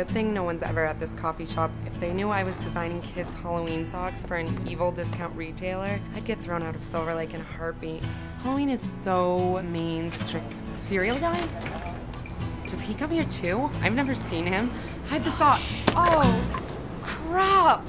Good thing no one's ever at this coffee shop. If they knew I was designing kids' Halloween socks for an evil discount retailer, I'd get thrown out of Silver Lake in a heartbeat. Halloween is so mainstream. Cereal guy? Does he come here too? I've never seen him. Hide the socks. Oh, crap.